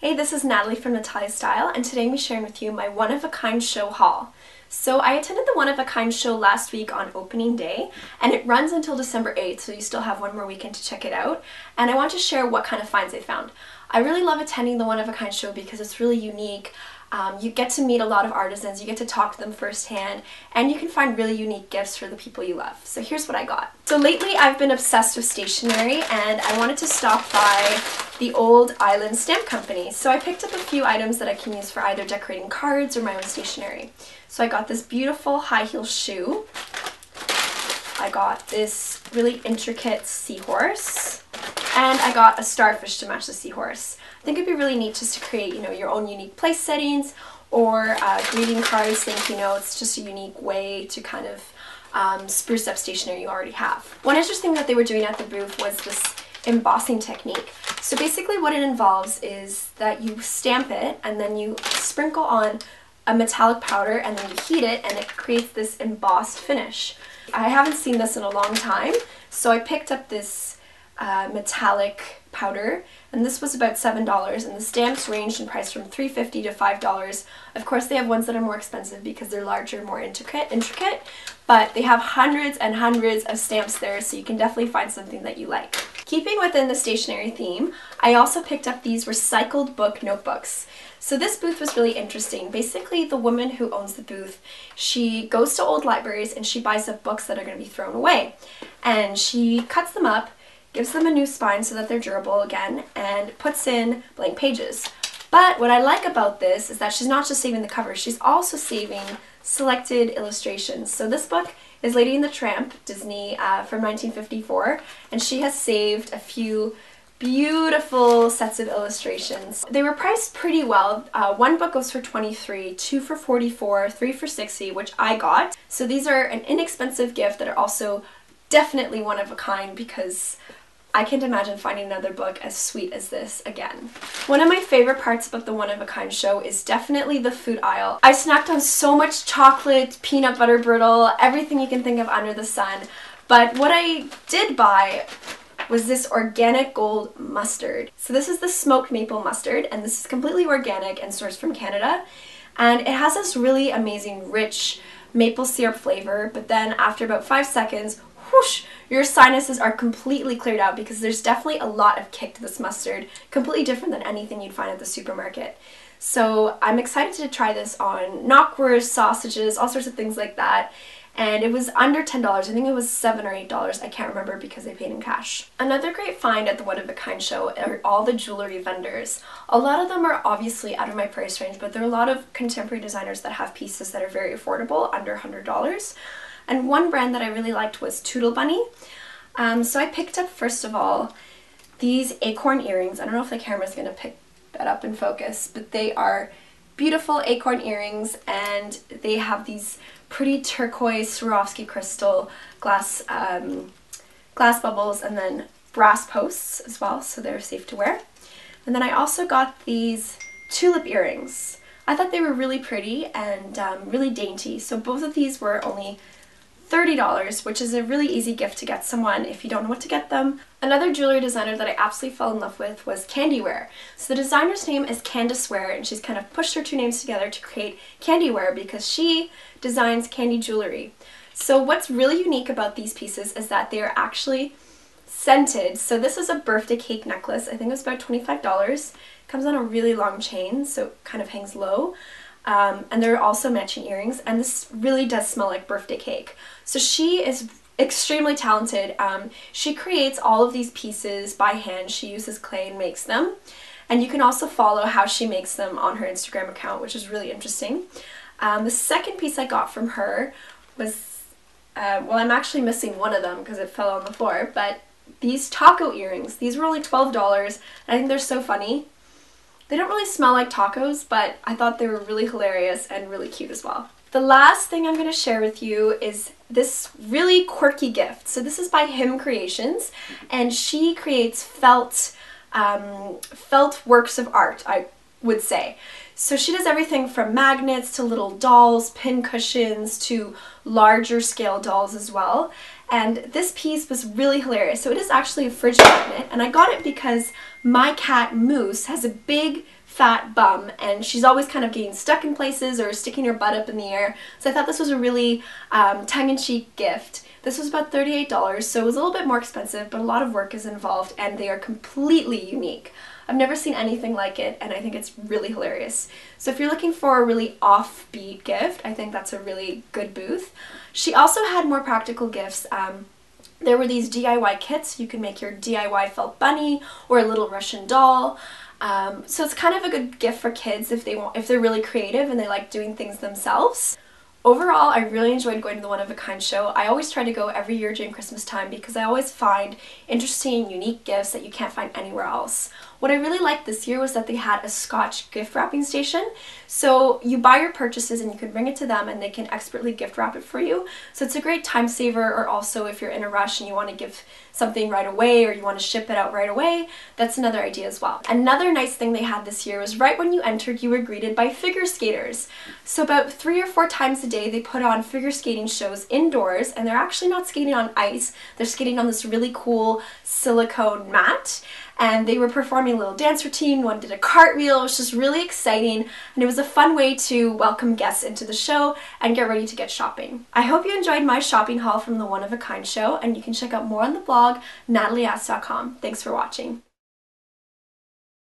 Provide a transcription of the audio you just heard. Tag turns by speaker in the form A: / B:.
A: Hey, this is Natalie from Natalia Style, and today I'm sharing with you my one-of-a-kind show haul. So I attended the One of a Kind show last week on opening day, and it runs until December 8th, so you still have one more weekend to check it out. And I want to share what kind of finds I found. I really love attending the One of a Kind show because it's really unique. Um, you get to meet a lot of artisans, you get to talk to them firsthand, and you can find really unique gifts for the people you love. So here's what I got. So lately I've been obsessed with stationery and I wanted to stop by the Old Island Stamp Company. So I picked up a few items that I can use for either decorating cards or my own stationery. So I got this beautiful high heel shoe. I got this really intricate seahorse. And I got a starfish to match the seahorse. I think it'd be really neat just to create, you know, your own unique place settings or uh, greeting cards, thank you notes, just a unique way to kind of um, spruce up stationery you already have. One interesting thing that they were doing at the booth was this embossing technique. So basically what it involves is that you stamp it and then you sprinkle on a metallic powder and then you heat it and it creates this embossed finish. I haven't seen this in a long time, so I picked up this uh, metallic powder and this was about $7 and the stamps ranged in price from $3.50 to $5. Of course they have ones that are more expensive because they're larger, more intricate, intricate, but they have hundreds and hundreds of stamps there so you can definitely find something that you like. Keeping within the stationery theme, I also picked up these recycled book notebooks. So this booth was really interesting. Basically, the woman who owns the booth, she goes to old libraries and she buys up books that are going to be thrown away. And she cuts them up, gives them a new spine so that they're durable again, and puts in blank pages. But what I like about this is that she's not just saving the cover, she's also saving selected illustrations. So this book is Lady and the Tramp, Disney, uh, from 1954, and she has saved a few beautiful sets of illustrations. They were priced pretty well. Uh, one book goes for 23, two for 44, three for 60, which I got. So these are an inexpensive gift that are also definitely one of a kind because I can't imagine finding another book as sweet as this again. One of my favorite parts about the One of a Kind show is definitely the food aisle. I snacked on so much chocolate, peanut butter brittle, everything you can think of under the sun. But what I did buy was this organic gold mustard. So this is the smoked maple mustard and this is completely organic and sourced from Canada. And it has this really amazing rich maple syrup flavor, but then after about five seconds, whoosh, your sinuses are completely cleared out because there's definitely a lot of kick to this mustard, completely different than anything you'd find at the supermarket. So I'm excited to try this on knockwurst, sausages, all sorts of things like that and it was under $10. I think it was 7 or $8. I can't remember because I paid in cash. Another great find at the One of a Kind show are all the jewelry vendors. A lot of them are obviously out of my price range, but there are a lot of contemporary designers that have pieces that are very affordable, under $100. And one brand that I really liked was Toodle Bunny. Um, so I picked up, first of all, these acorn earrings. I don't know if the camera is going to pick that up in focus, but they are beautiful acorn earrings and they have these pretty turquoise Swarovski crystal glass um, glass bubbles and then brass posts as well so they're safe to wear. And then I also got these tulip earrings. I thought they were really pretty and um, really dainty so both of these were only $30, which is a really easy gift to get someone if you don't know what to get them. Another jewelry designer that I absolutely fell in love with was Candiwear. So the designer's name is Candice Ware and she's kind of pushed her two names together to create Candiwear because she designs candy jewelry. So what's really unique about these pieces is that they are actually scented. So this is a birthday cake necklace. I think it was about $25. Comes on a really long chain so it kind of hangs low. Um, and there are also matching earrings and this really does smell like birthday cake. So she is extremely talented. Um, she creates all of these pieces by hand. She uses clay and makes them. And you can also follow how she makes them on her Instagram account, which is really interesting. Um, the second piece I got from her was, uh, well, I'm actually missing one of them because it fell on the floor, but these taco earrings. These were only $12, and I think they're so funny. They don't really smell like tacos, but I thought they were really hilarious and really cute as well. The last thing I'm going to share with you is this really quirky gift. So this is by Him Creations, and she creates felt, um, felt works of art, I would say. So she does everything from magnets to little dolls, pin cushions to larger scale dolls as well. And this piece was really hilarious. So it is actually a fridge magnet and I got it because my cat Moose has a big fat bum and she's always kind of getting stuck in places or sticking her butt up in the air. So I thought this was a really um, tongue-in-cheek gift. This was about $38, so it was a little bit more expensive, but a lot of work is involved and they are completely unique. I've never seen anything like it and I think it's really hilarious. So if you're looking for a really offbeat gift, I think that's a really good booth. She also had more practical gifts. Um, there were these DIY kits. You can make your DIY felt bunny or a little Russian doll. Um, so it's kind of a good gift for kids if they want, if they're really creative and they like doing things themselves. Overall, I really enjoyed going to the One of a Kind show. I always try to go every year during Christmas time because I always find interesting, unique gifts that you can't find anywhere else. What I really liked this year was that they had a Scotch gift wrapping station. So you buy your purchases and you can bring it to them and they can expertly gift wrap it for you. So it's a great time saver or also if you're in a rush and you want to give something right away or you want to ship it out right away, that's another idea as well. Another nice thing they had this year was right when you entered you were greeted by figure skaters. So about three or four times a day they put on figure skating shows indoors and they're actually not skating on ice, they're skating on this really cool silicone mat and they were performing a little dance routine. One did a cartwheel. It was just really exciting and it was a fun way to welcome guests into the show and get ready to get shopping. I hope you enjoyed my shopping haul from the One of a Kind show and you can check out more on the blog natalieast.com. Thanks for watching.